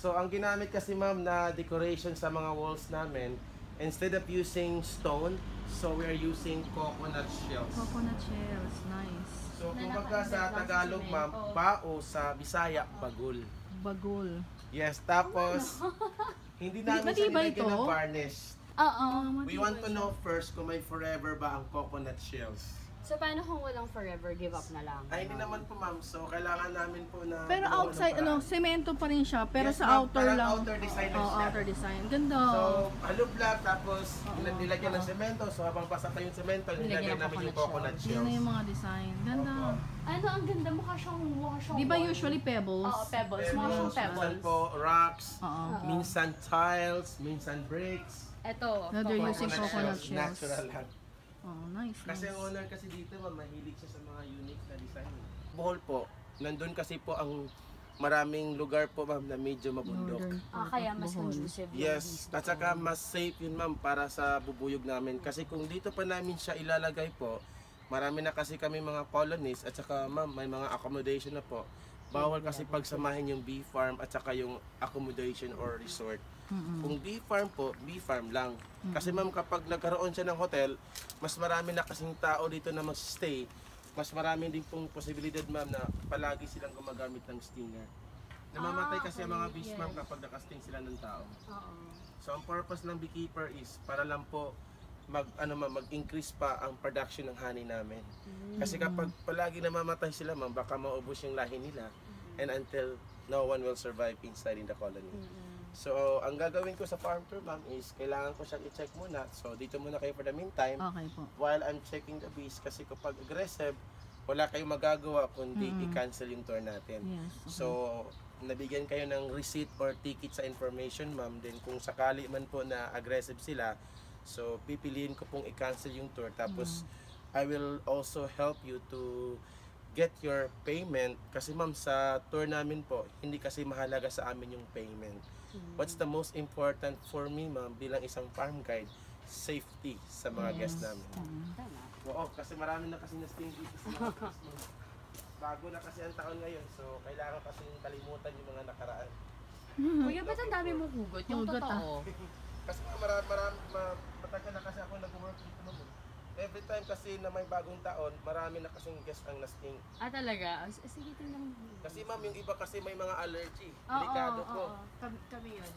So, ang ginamit kasi ma'am na decoration sa mga walls namin, instead of using stone, so we are using coconut shells. Coconut shells, nice. So, kumbaga sa Tagalog, ma'am, cement. bao sa Bisaya, bagul. Bagol. Yes, tapos, hindi namin siya nilagyan ng varnish. Oo. We want to know first kung may forever ba ang coconut shells. So, paano kung walang forever, give up na lang? Ay, hindi naman po ma'am. So, kailangan namin po na... Pero gumawa ng outside, ano, semento pa rin siya, pero Yes, sa ma'am, outer parang lang. outer design lang Oo, siya. outer design. Ganda. So, hollow block, tapos nilagyan ng semento. So, habang pasa pa yung semento, Nilagyan nilagyan ng namin yung coconut coconut Yan shells. yung mga design. Ganda. Opo. Ano, ang ganda. Mukha siyang, mukha siyang Di ba wall. usually pebbles? Oo, pebbles. Mukha Pebbles, siyang minsan pebbles. po rocks, Oo. minsan tiles, minsan bricks. Ito. No, they're coconut using shells. coconut shells. Natural lang. Oh, nice. Kasi nice. ang owner kasi dito, mahilig siya sa mga unique na design. Bohol po, nandun kasi po ang maraming lugar po, ma'am, na medyo mabundok. Ah, kaya mas Bohol. conducive Yes, at saka mas safe yun ma'am para sa bubuyog namin. Kasi kung dito pa namin siya ilalagay po, marami na kasi kami mga colonies at saka ma'am may mga accommodation na po. Bawal kasi pagsamahin yung bee farm at saka yung accommodation or resort. Mm-mm. Kung bee farm po, bee farm lang. Kasi ma'am kapag nagkaroon siya ng hotel, mas marami na kasing tao dito na mag-stay. Mas marami din pong posibilidad ma'am na palagi silang gumagamit ng stinger. Namamatay Ah, kasi ang mga bees yes. ma'am kapag nakasting sila ng tao. Oo. So ang purpose ng beekeeper is para lang po mag ano ma mag-increase pa ang production ng honey namin. Kasi kapag palagi namamatay sila ma'am, baka maubos yung lahi nila and until no one will survive inside in the colony. So ang gagawin ko sa farm tour ma'am is kailangan ko siyang i-check muna. So dito muna kayo for the meantime Okay po. while I'm checking the bees kasi kapag aggressive, wala kayong magagawa kundi Mm. i-cancel yung tour natin. Yes. Okay. So, nabigyan kayo ng receipt or ticket sa information, ma'am. Then, kung sakali man po na aggressive sila, so, pipiliin ko pong i-cancel yung tour. Tapos, I will also help you to get your payment. Kasi, ma'am, sa tour namin po, hindi kasi mahalaga sa amin yung payment. What's the most important for me, ma'am, bilang isang farm guide? Safety sa mga guests namin. Mm. Tama. Oo, kasi marami na kasi na-sting dito sa mga. Bago na kasi ang taon ngayon, so kailangan kasi kalimutan yung mga nakaraan. Kuya, ba't ang dami mong hugot? Yung Hugot, ah. Kasi marami, marami, ma- matagal na kasi ako nag-work dito naman. Every time kasi na may bagong taon, marami na kasing guest ang na-sting. Ah, talaga? S- Sige, tingnan mo. Kasi ma'am, yung iba kasi may mga allergy. Oo, Delikado oo, po. oo. Kami, kami yun.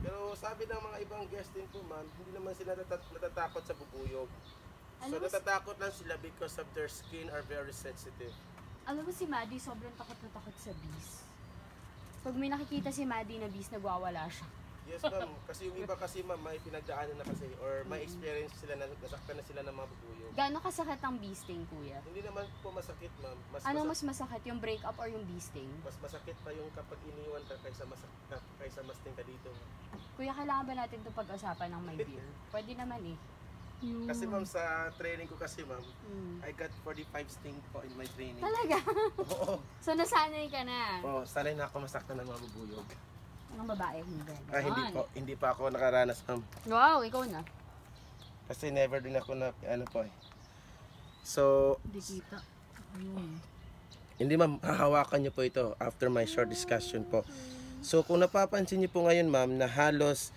Pero sabi ng mga ibang guest din po ma'am, hindi naman sila natat- natatakot sa bubuyog. So Alam mo, natatakot lang sila because of their skin are very sensitive. alam mo si Maddie, sobrang takot na takot sa bees. Pag may nakikita si Maddie na bees, nagwawala siya. Yes ma'am, kasi yung iba kasi ma'am may pinagdaanan na kasi or may experience sila na nasaktan na sila ng mga bubuyog. Gaano kasakit ang bee sting, kuya? Hindi naman po masakit ma'am. Mas, Ano mas, mas masakit, yung break up or yung bee sting? mas masakit pa yung kapag iniwan ka kaysa masak kaysa masting ka dito. Kuya, kailangan ba natin ito pag-usapan ng may beer? Pwede naman eh. Yun. Kasi ma'am sa training ko kasi ma'am, Mm. I got 45 sting po in my training. Talaga? Oo. so nasanay ka na? Oh, sanay na ako masaktan ng mga bubuyog. Ang babae, hindi. Ah, hindi po, hindi pa ako nakaranas ma'am. Wow, ikaw na. Kasi never din ako na ano po eh. So, Hindi kita. Ayun. Hindi ma'am, hahawakan niyo po ito after my short discussion po. So kung napapansin niyo po ngayon ma'am na halos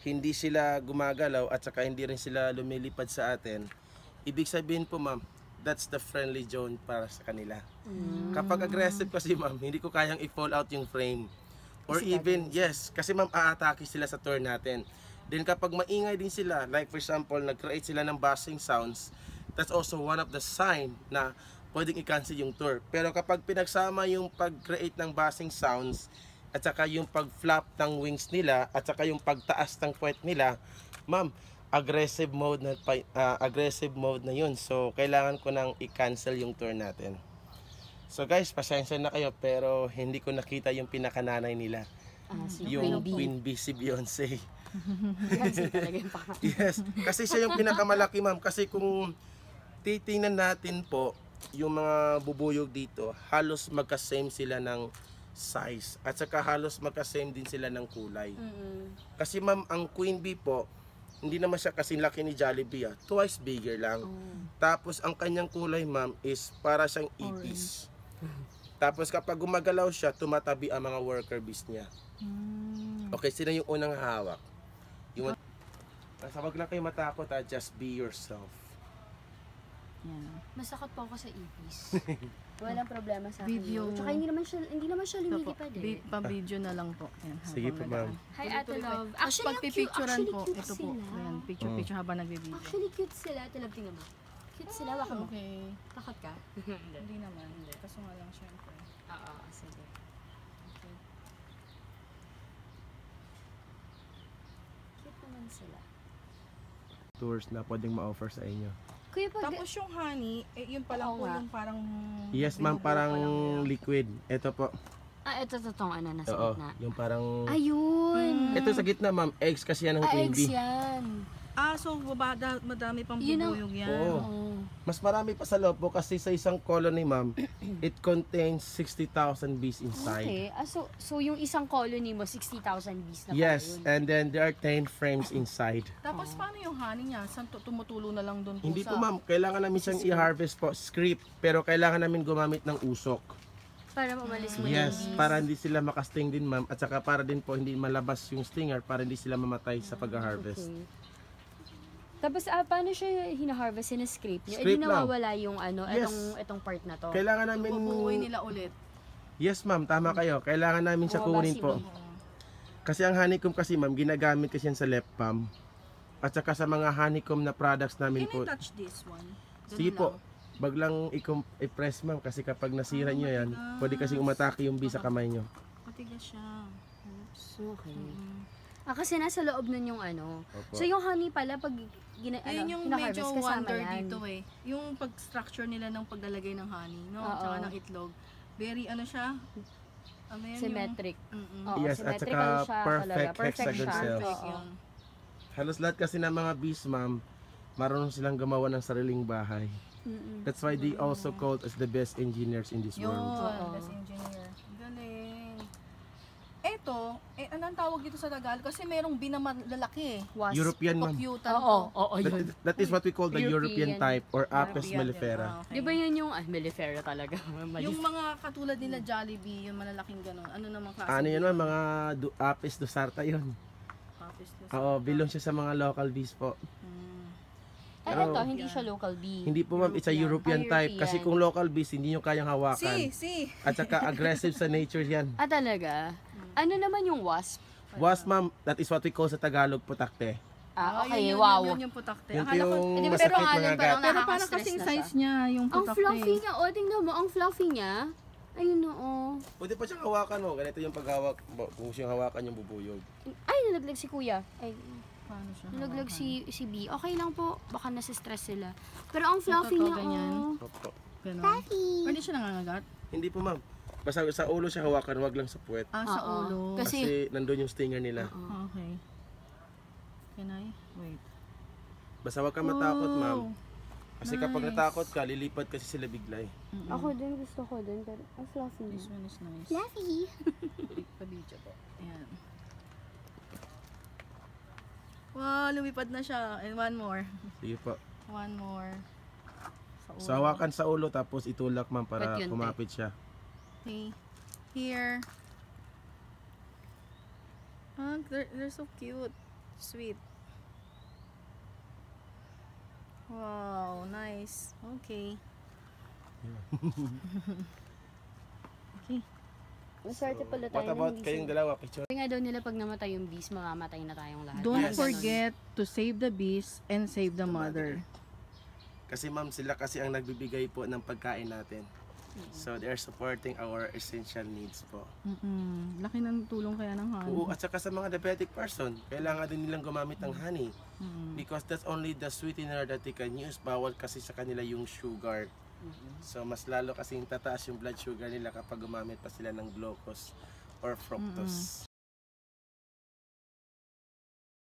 hindi sila gumagalaw at saka hindi rin sila lumilipad sa atin, ibig sabihin po ma'am, that's the friendly zone para sa kanila. Kapag aggressive kasi ma'am, hindi ko kayang i-fall out yung frame. Or Kasi even, yes, kasi ma'am, aatake sila sa tour natin. Then kapag maingay din sila, like for example, nag-create sila ng buzzing sounds, that's also one of the sign na pwedeng i-cancel yung tour. Pero kapag pinagsama yung pag-create ng buzzing sounds, at saka yung pag-flap ng wings nila, at saka yung pagtaas ng puwet nila, ma'am, aggressive mode na ah, aggressive mode na yun. So kailangan ko nang i-cancel yung tour natin. So guys, pasensya na kayo pero hindi ko nakita yung pinakananay nila. Ah, si Yung Queen Bee. Queen Bee si Beyonce. Kasi talaga yung pangalan. Yes, kasi siya yung pinakamalaki ma'am. Kasi kung titingnan natin po, yung mga bubuyog dito, halos magka-same sila ng size. At saka halos magka-same din sila ng kulay. Mm-mm. Kasi ma'am, ang Queen Bee po, hindi naman siya kasing laki ni Jollibee ah. Twice bigger lang. Oh. Tapos ang kanyang kulay ma'am is para siyang ipis. Tapos kapag gumagalaw siya, tumatabi ang mga worker bees niya. Mm. Okay, sino yung unang hawak? Yung Basta wag lang kayo matakot ha, just be yourself. Yan. Masakot po ako sa ipis. Walang problema sa akin. Video. Tsaka hindi naman siya, hindi naman siya lumilipad bi- eh. pa-video na lang po. Yan, Sige po, ma'am. Hi, Ate Love. Actually, ang cute, actually po, cute ito po. sila. Ayan, picture-picture habang nagbibideo. Actually, cute sila. Ate Love, tingnan mo. Cute sila. Waka mo. Okay. Takot ka? Hindi naman, hindi. Kaso nga lang syempre. Oo, sige. Cute naman sila. Tours na pwedeng ma-offer sa inyo. Kuya, pag... Tapos yung honey, eh, yun pala Oo po nga. yung parang... Yes ma'am, parang liquid. Ito po. ah, ito totoong ano, nasa Oo, gitna. yung parang... Ayun! Ito sa gitna ma'am, eggs kasi yan ng Ah, queen eggs bee. yan. Ah, so babada, madami pang Yun ang- bubuyog yan. Oo. Oo. Mas marami pa sa loob po kasi sa isang colony ma'am, it contains 60,000 bees inside. Okay. Ah, so, so yung isang colony mo, 60,000 bees na Yes, pala yun. and then there are 10 frames inside. Tapos paano yung honey niya? Saan tu- tumutulo na lang doon po Hindi sa... po ma'am, kailangan namin siyang i-harvest po, script, pero kailangan namin gumamit ng usok. Para umalis mo Yes, yung bees. para hindi sila makasting din ma'am, at saka para din po hindi malabas yung stinger, para hindi sila mamatay sa pag-harvest. Okay. Tapos, ah, paano siya hina-harvest? Sina-scrape niyo? Eh, Scrape di lang. nawawala yung ano, Yes. itong, itong part na to. Kailangan namin... Bubuoy nila ulit. Yes ma'am, tama kayo. Kailangan namin siya Bumaba kunin si po. bee. Kasi ang honeycomb kasi ma'am, ginagamit kasi yan sa lip balm. At saka sa mga honeycomb na products namin Can I po. touch this one? Ganun Sige po. lang. Wag lang i- i-press ma'am kasi kapag nasira Ah, nyo yan, pwede kasing umatake yung bee sa kamay nyo. Matigas siya. Oops. Okay. Mm. Ah, kasi nasa loob nun yung ano. Opo. So, yung honey pala, pag gina, ano, Yun yung medyo kasama wonder yan. dito eh. Yung pag-structure nila ng paglalagay ng honey, no? Oo. Tsaka ng itlog. Very ano siya? Ano yan Symmetric. yung... Mm-mm. Oo, Yes, at symmetrical saka siya perfect talaga. Perfect hexagon siya. cells. Perfect Oo. yun. Halos lahat kasi ng mga bees ma'am, marunong silang gumawa ng sariling bahay. Mm-mm. That's why they also called as the best engineers in this Yun, world. Oo. best engineer. Tawag dito sa Tagalog? Kasi merong binamalaki eh. Wasp. European ma'am. Kokyutan Oo, to. oo, That, yun. that is what we call the European, European. type or Apis European mellifera. din. Ah, okay. Di ba yun yung, ah, mellifera talaga. Mali. Yung mga katulad nila Jollibee, yung malalaking ganun. Ano namang klase? Ano yun ma'am, mga du- Apis dosarta yun. Kapis na Oo, belong siya sa mga local bees po. Hmm. Eh, Pero- eto, hindi siya local bee. Hindi po ma'am, it's a European, Ah, type. Kasi European. kung local bees, hindi nyo kayang hawakan. Si, si. At saka aggressive sa nature yan. Ah, talaga? Ano naman yung wasp? Was ma'am, that is what we call sa Tagalog putakte. Ah, okay, yun, yun, wow. Yun, yun yung putakte. Yun Akala ko, yung ba, masakit pero nga mga gat. parang pero parang kasing na size siya. niya, yung Ang putakte. fluffy niya. O, tingnan mo, ang fluffy niya. Ayun, oo. Pwede pa siyang hawakan mo. Ganito yung paghawak. Kung siyang hawakan yung bubuyog. Ay, nalaglag si kuya. Ay, Paano siya? nalaglag si, si B. Okay lang po. Baka nasa-stress sila. Pero ang fluffy Ito, niya, oh. Ganun. Fluffy. Pwede siya nangangagat? Hindi po ma'am. Basta sa ulo siya hawakan, wag lang sa puwet. Ah, sa Oo. ulo. Kasi- Kasi nandun yung stinger nila. Oo. Okay. Can I? Wait. Basta wag kang matakot ma'am. Kasi kapag Nice. natakot ka, lilipad kasi sila bigla eh. Ako din, gusto ko din. Pero ang fluffy This one is nice. Fluffy. Pa-video po. Ayan. Wow, lumipad na siya. And one more. Sige po. One more. Sa ulo. So hawakan sa ulo tapos itulak ma'am para Ba't yun, te? kumapit siya. Okay. Here. Ah, they're, they're so cute. Sweet. Wow, nice. Okay. okay. Maswerte pala tayo. What about kayong dalawa? Picture? Nga daw nila pag namatay yung bees, mamamatay na tayong lahat. Don't Yes. forget to save the bees and save the mother. Kasi ma'am, sila kasi ang nagbibigay po ng pagkain natin. So they are supporting our essential needs po. Mm-mm. Laki ng tulong kaya ng honey. Oo, at saka sa mga diabetic person, kailangan din nilang gumamit ng honey. Mm. Because that's only the sweetener that they can use. Bawal kasi sa kanila yung sugar. So mas lalo kasing tataas yung blood sugar nila kapag gumamit pa sila ng glucose or fructose.